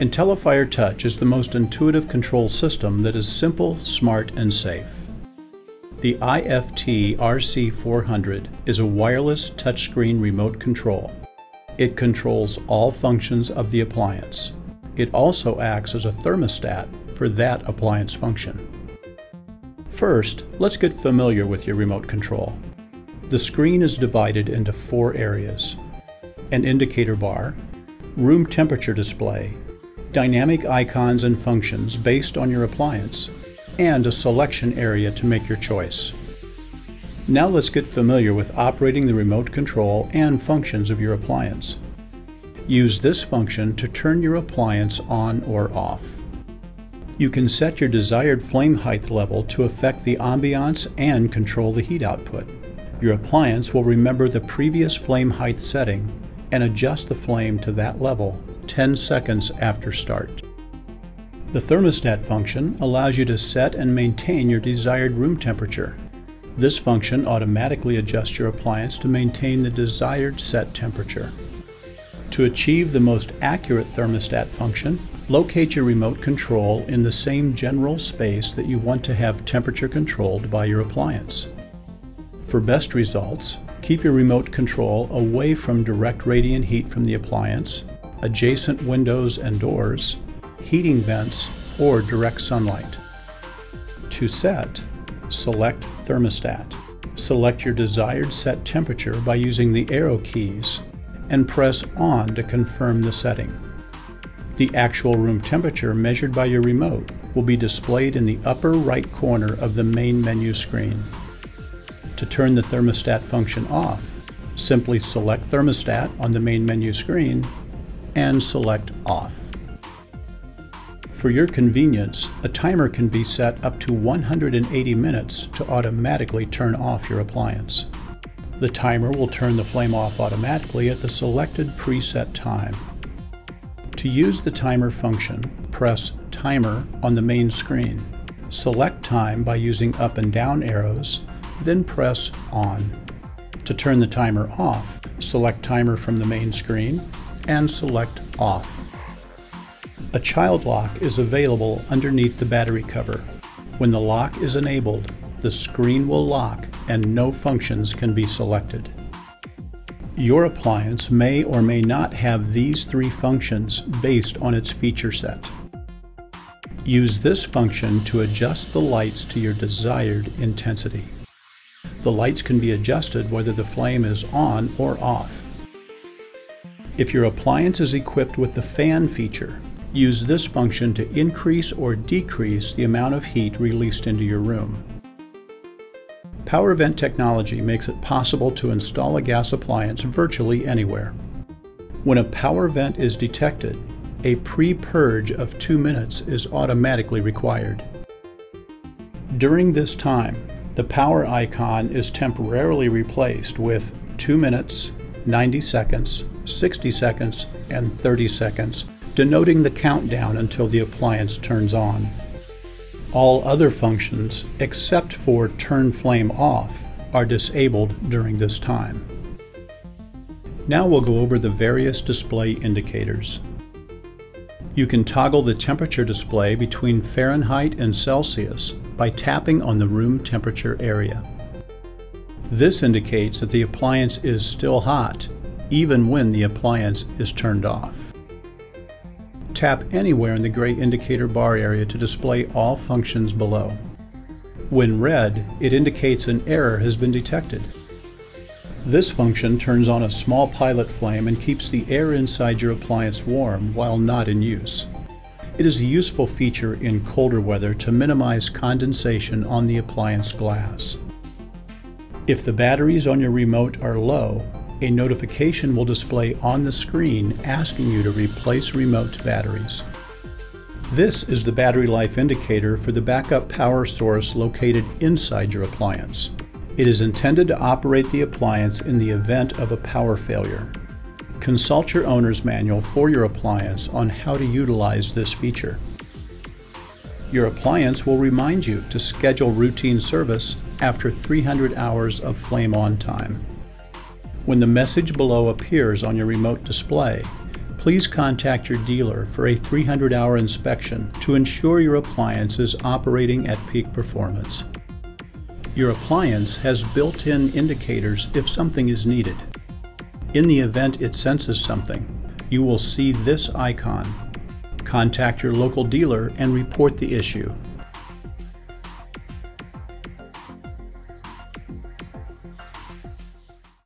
IntelliFire Touch is the most intuitive control system that is simple, smart, and safe. The IFT RC400 is a wireless touchscreen remote control. It controls all functions of the appliance. It also acts as a thermostat for that appliance function. First, let's get familiar with your remote control. The screen is divided into four areas. An indicator bar, room temperature display, dynamic icons and functions based on your appliance, and a selection area to make your choice. Now let's get familiar with operating the remote control and functions of your appliance. Use this function to turn your appliance on or off. You can set your desired flame height level to affect the ambiance and control the heat output. Your appliance will remember the previous flame height setting and adjust the flame to that level 10 seconds after start. The thermostat function allows you to set and maintain your desired room temperature. This function automatically adjusts your appliance to maintain the desired set temperature. To achieve the most accurate thermostat function, Locate your remote control in the same general space that you want to have temperature controlled by your appliance. For best results, keep your remote control away from direct radiant heat from the appliance, adjacent windows and doors, heating vents, or direct sunlight. To set, select Thermostat. Select your desired set temperature by using the arrow keys and press On to confirm the setting. The actual room temperature measured by your remote will be displayed in the upper right corner of the main menu screen. To turn the thermostat function off, simply select Thermostat on the main menu screen and select Off. For your convenience, a timer can be set up to 180 minutes to automatically turn off your appliance. The timer will turn the flame off automatically at the selected preset time. To use the timer function, press Timer on the main screen. Select time by using up and down arrows, then press On. To turn the timer off, select Timer from the main screen and select Off. A child lock is available underneath the battery cover. When the lock is enabled, the screen will lock and no functions can be selected. Your appliance may or may not have these three functions based on its feature set. Use this function to adjust the lights to your desired intensity. The lights can be adjusted whether the flame is on or off. If your appliance is equipped with the fan feature, use this function to increase or decrease the amount of heat released into your room. Power Vent technology makes it possible to install a gas appliance virtually anywhere. When a power vent is detected, a pre-purge of two minutes is automatically required. During this time, the power icon is temporarily replaced with 2 minutes, 90 seconds, 60 seconds, and 30 seconds, denoting the countdown until the appliance turns on. All other functions, except for turn flame off, are disabled during this time. Now we'll go over the various display indicators. You can toggle the temperature display between Fahrenheit and Celsius by tapping on the room temperature area. This indicates that the appliance is still hot, even when the appliance is turned off tap anywhere in the gray indicator bar area to display all functions below. When red, it indicates an error has been detected. This function turns on a small pilot flame and keeps the air inside your appliance warm while not in use. It is a useful feature in colder weather to minimize condensation on the appliance glass. If the batteries on your remote are low, a notification will display on the screen asking you to replace remote batteries. This is the battery life indicator for the backup power source located inside your appliance. It is intended to operate the appliance in the event of a power failure. Consult your owner's manual for your appliance on how to utilize this feature. Your appliance will remind you to schedule routine service after 300 hours of flame on time. When the message below appears on your remote display, Please contact your dealer for a 300 hour inspection to ensure your appliance is operating at peak performance. Your appliance has built in indicators if something is needed. In the event it senses something, you will see this icon. Contact your local dealer and report the issue.